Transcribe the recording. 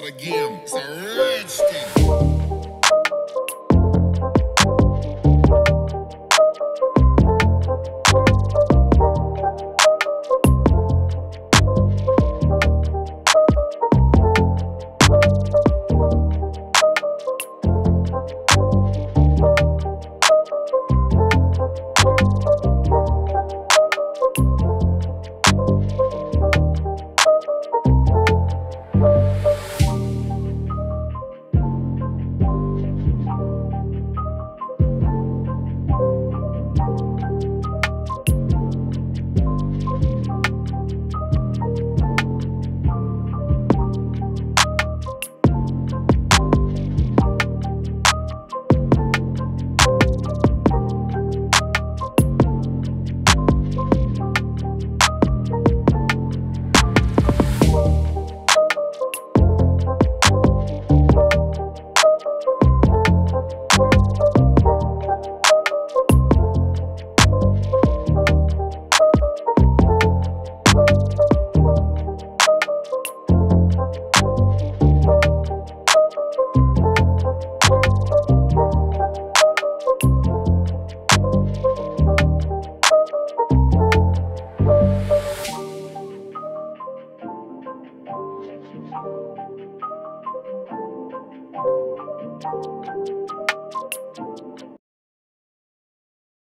out again. It's a rich thing.